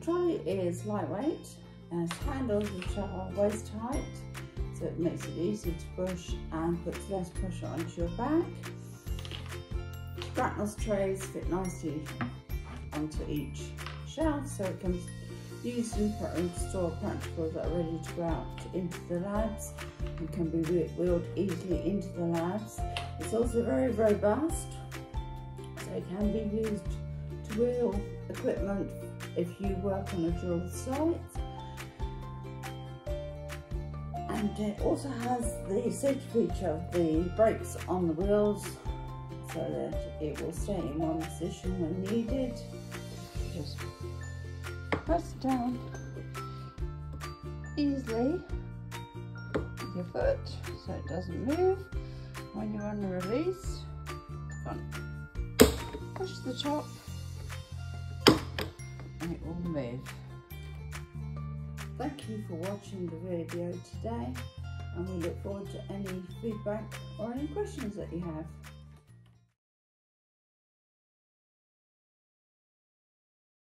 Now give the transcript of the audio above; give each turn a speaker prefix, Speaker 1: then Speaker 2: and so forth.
Speaker 1: trolley is lightweight and has handles which are waist height so it makes it easy to push and puts less pressure onto your back. Gratnells trays fit nicely onto each shelf so it can be used in store practicals that are ready to go out into the labs and can be wheeled easily into the labs. It's also very robust so it can be used wheel equipment if you work on a drill site and it also has the safety feature of the brakes on the wheels so that it will stay in one position when needed. Just press down easily with your foot so it doesn't move. When you're on the release, push the top Thank you for watching the video today and we look forward to any feedback or any questions that you have.